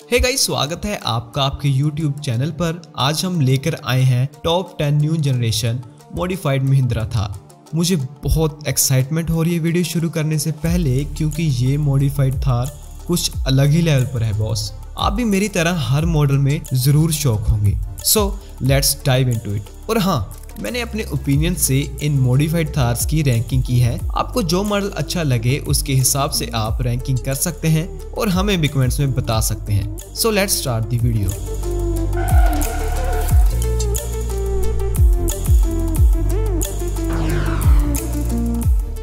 Hey guys स्वागत है आपका आपके YouTube चैनल पर। आज हम लेकर आए हैं top 10 new generation modified Mahindra था। मुझे बहुत एक्साइटमेंट हो रही है वीडियो शुरू करने से पहले क्योंकि ये मॉडिफाइड थार कुछ अलग ही लेवल पर है बॉस आप भी मेरी तरह हर मॉडल में ज़रूर शौक होंगे। So let's dive into it और हाँ मैंने अपने ओपिनियन से इन मॉडिफाइड थार्स की रैंकिंग की है। आपको जो मॉडल अच्छा लगे, उसके हिसाब से आप रैंकिंग कर सकते हैं और हमें भी कमेंट्स में बता सकते हैं। So let's start the video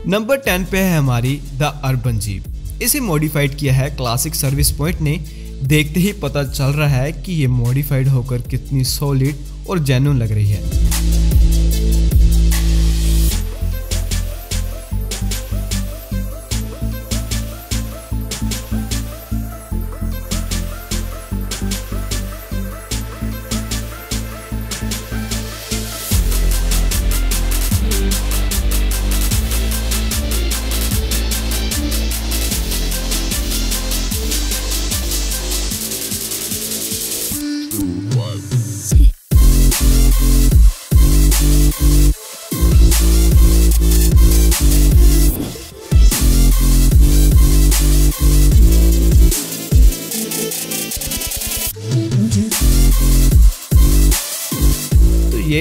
number ten पे है हमारी द अर्बन जीप इसे मॉडिफाइड किया है क्लासिक सर्विस पॉइंट ने। देखते ही पता चल रहा है कि ये मॉडिफाइड होकर कितनी सॉलिड और जेन्यून लग रही है।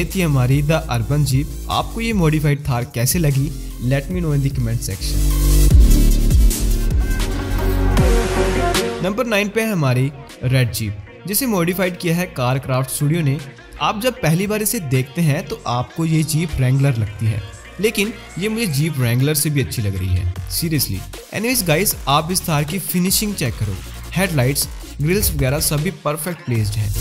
थी हमारी द अर्बन जीप। आपको ये मॉडिफाइड थार कैसे लगी? Let me know in the comment section number nine पे है हमारी रेड जीप जिसे मॉडिफाइड किया है कार क्राफ्ट स्टूडियो ने। आप जब पहली बार इसे देखते हैं तो आपको ये जीप रेंगलर लगती है। लेकिन ये मुझे जीप रेंगलर से भी अच्छी लग रही है सीरियसली एनीवेज गाइस आप इस थार की फिनिशिंग चेक करो। हेडलाइट्स ग्रिल्स वगैरह सभी परफेक्ट प्लेस्ड है।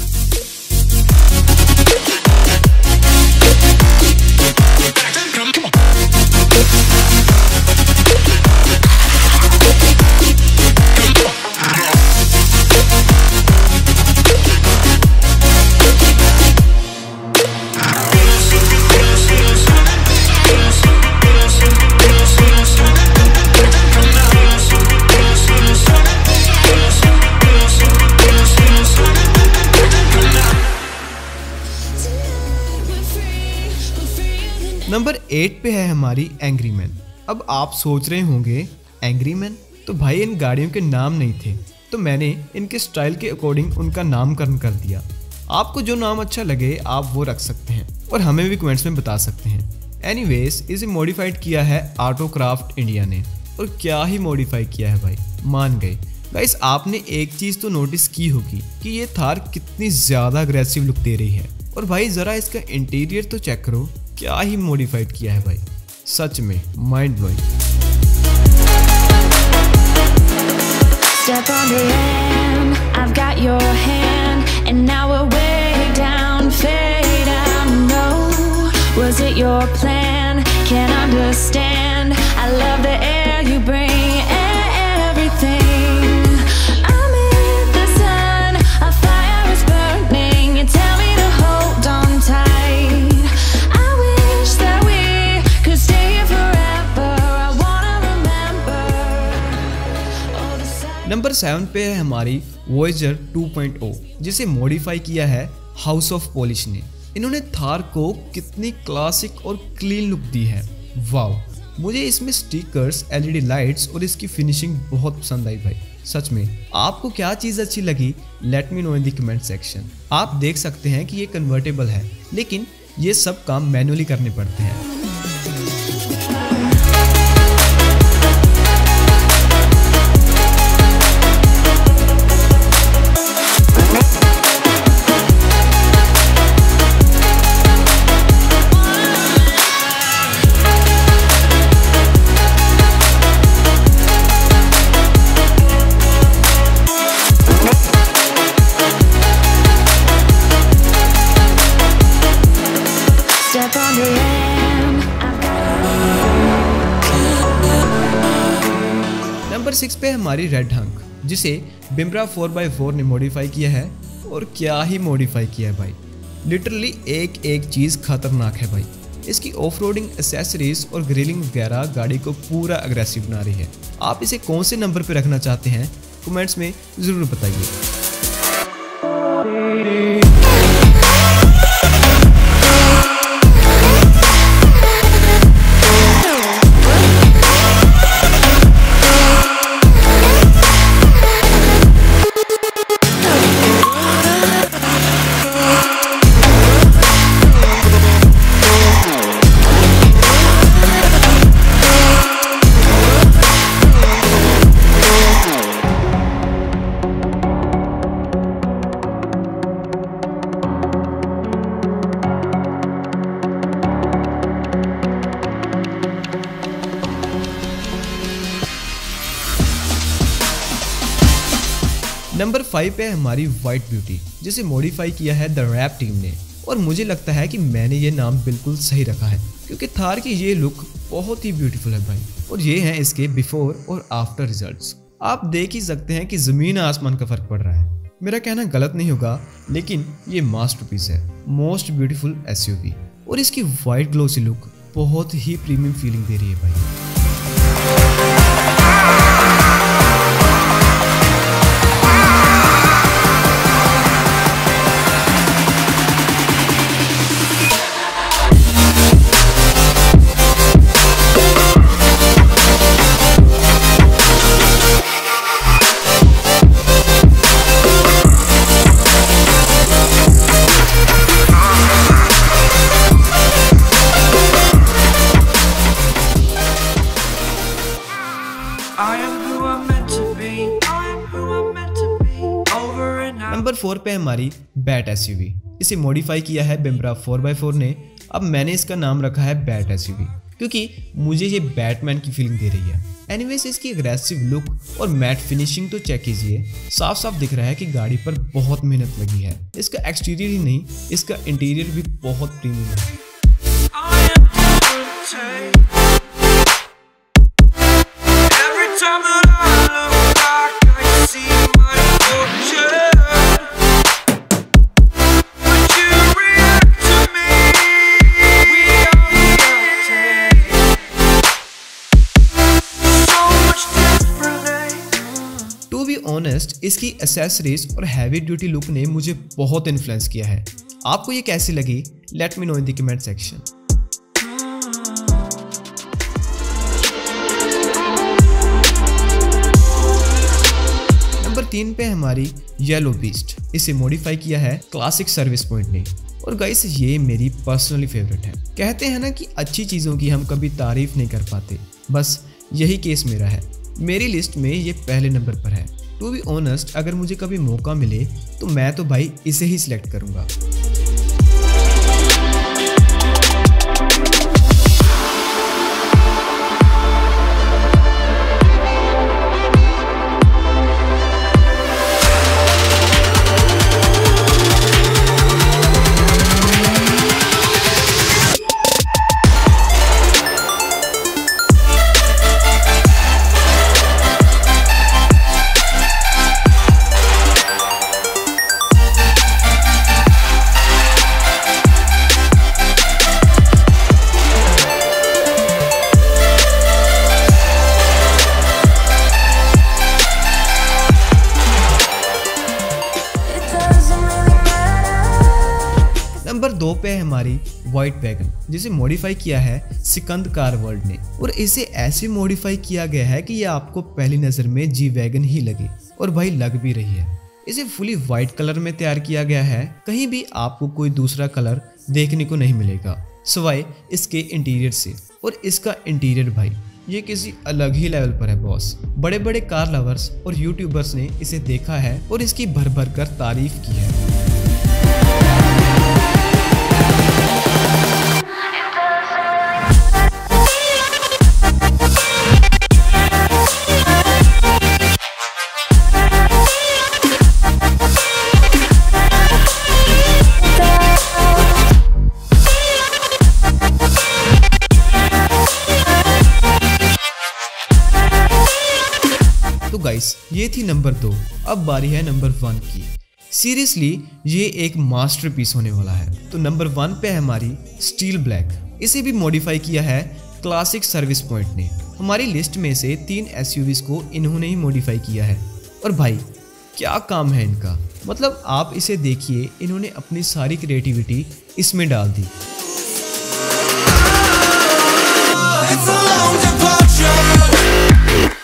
नंबर एट पे है हमारी एंग्री मैन। अब आप सोच रहे होंगे, एंग्री मैन? तो भाई इन गाड़ियों के नाम नहीं थे तो मैंने इनके स्टाइल के अकॉर्डिंग उनका नामकरण कर दिया। आपको जो नाम अच्छा लगे, आप वो रख सकते हैं, और हमें भी कमेंट्स में बता सकते हैं। एनीवेज इसे मॉडिफाइड किया है ऑटो क्राफ्ट इंडिया ने, और क्या ही मॉडिफाई किया है भाई, मान गए। गाइस आपने एक चीज़ तो नोटिस की होगी कि ये थार कितनी ज़्यादा अग्रेसिव लुक दे रही है। और भाई, ज़रा इसका इंटीरियर तो चेक करो। क्या ही मॉडिफाइड किया है भाई सच में mind blowing Step on the land, I've got your hand, and now we're way down, fade out. No, was it your plan? Can't understand. Number seven पे है हमारी वॉयजर 2.0 जिसे मॉडिफाई किया है हाउस ऑफ़ पॉलिश ने। इन्होंने थार को कितनी क्लासिक और क्लीन लुक दी है। वाओ मुझे इसमें स्टिकर्स एलईडी लाइट्स और इसकी फिनिशिंग बहुत पसंद आई भाई। सच में, आपको क्या चीज़ अच्छी लगी? Let me know in the comment section आप देख सकते हैं कि ये कन्वर्टेबल है, लेकिन ये सब काम मैनुअली करने पड़ते हैं। नंबर सिक्स पे हमारी रेड हंक जिसे बिमरा फोर बाई फोर ने मॉडिफाई किया है और क्या ही मॉडिफाई किया है भाई। लिटरली एक एक चीज़ खतरनाक है भाई। इसकी ऑफ़ रोडिंग एसेसरीज और ग्रिलिंग वगैरह गाड़ी को पूरा अग्रेसिव बना रही है। आप इसे कौन से नंबर पर रखना चाहते हैं? कमेंट्स में ज़रूर बताइए। फाइव पे है हमारी वाइट ब्यूटी जिसे मॉडिफाई किया है द रैप टीम ने। और मुझे लगता है कि मैंने ये नाम बिल्कुल सही रखा है, क्योंकि थार की ये लुक बहुत ही ब्यूटीफुल है भाई। और ये हैं इसके बिफोर और आफ्टर रिजल्ट्स आप देख ही सकते हैं कि ज़मीन आसमान का फ़र्क पड़ रहा है। मेरा कहना गलत नहीं होगा, लेकिन ये मास्टरपीस है मोस्ट ब्यूटीफुल एस और इसकी वाइट ग्लोसी लुक बहुत ही प्रीमियम फीलिंग दे रही है भाई। फोर पे हमारी बैट एसयूवी इसे मॉडिफाई किया है बिम्ब्रा फोर बाई फोर ने। अब मैंने इसका नाम रखा है बैट एसयूवी क्योंकि मुझे ये बैटमैन की फीलिंग दे रही है। एनीवेज इसकी अग्रेसिव लुक और मैट फिनिशिंग तो चेक कीजिए। साफ़ साफ़ दिख रहा है कि गाड़ी पर बहुत मेहनत लगी है। इसका एक्सटीरियर ही नहीं, इसका इंटीरियर भी बहुत प्रीमियम है। इसकी एसेसरीज और हैवी ड्यूटी लुक ने मुझे बहुत इन्फ्लुएंस किया है। आपको ये कैसी लगी? Let me know in the comment section number तीन पे हमारी येलो बीस्ट इसे मॉडिफाई किया है क्लासिक सर्विस पॉइंट ने। और गाइस ये मेरी पर्सनली फेवरेट है। कहते हैं ना कि अच्छी चीज़ों की हम कभी तारीफ़ नहीं कर पाते। बस यही केस मेरा है। मेरी लिस्ट में ये पहले नंबर पर है। टू बी ऑनेस्ट अगर मुझे कभी मौका मिले तो मैं तो भाई इसे ही सिलेक्ट करूँगा। हमारी वाइट वैगन जिसे मॉडिफाई किया है सिकंद कार वर्ल्ड ने। और इसे ऐसे मॉडिफाई किया गया है कि ये आपको पहली नज़र में जी वैगन ही लगे, और भाई लग भी रही है। इसे फुली वाइट कलर में तैयार किया गया है। कहीं भी आपको कोई दूसरा कलर देखने को नहीं मिलेगा। सिवाय इसके इंटीरियर से। और इसका इंटीरियर भाई, ये किसी अलग ही लेवल पर है बॉस बड़े बड़े कार लवर्स और यूट्यूबर्स ने इसे देखा है और इसकी भर भर कर तारीफ़ की है। तो गाइस ये थी नंबर दो अब बारी है नंबर वन की. सीरियसली ये एक मास्टरपीस होने वाला है. तो नंबर वन पे है हमारी स्टील ब्लैक इसे भी मॉडिफाई किया है क्लासिक सर्विस पॉइंट ने. हमारी लिस्ट में से तीन एस को इन्होंने ही मॉडिफाई किया है. और भाई, क्या काम है इनका? मतलब आप इसे देखिए, इन्होंने अपनी सारी क्रिएटिविटी इसमें डाल दी. It's a long departure.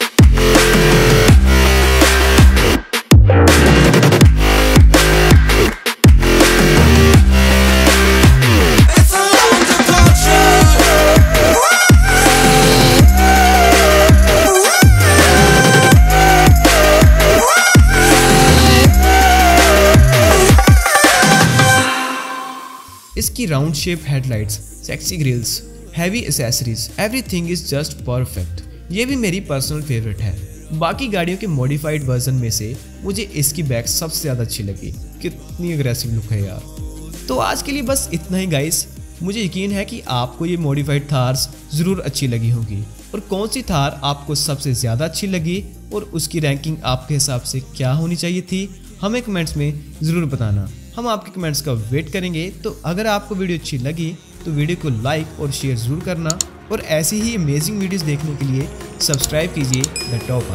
इसकी round shape headlights sexy grills heavy accessories everything is just perfect ये भी मेरी पर्सनल फेवरेट है। बाकी गाड़ियों के मॉडिफाइड वर्जन में से मुझे इसकी बैक सबसे ज़्यादा अच्छी लगी। कितनी अग्रेसिव लुक है यार। तो आज के लिए बस इतना ही गाइस मुझे यकीन है कि आपको ये मॉडिफाइड थार्स ज़रूर अच्छी लगी होगी। और कौन सी थार आपको सबसे ज़्यादा अच्छी लगी और उसकी रैंकिंग आपके हिसाब से क्या होनी चाहिए थी, हमें कमेंट्स में ज़रूर बताना। हम आपके कमेंट्स का वेट करेंगे। तो अगर आपको वीडियो अच्छी लगी तो वीडियो को लाइक और शेयर ज़रूर करना और ऐसी ही अमेजिंग वीडियोस देखने के लिए सब्सक्राइब कीजिए द टॉप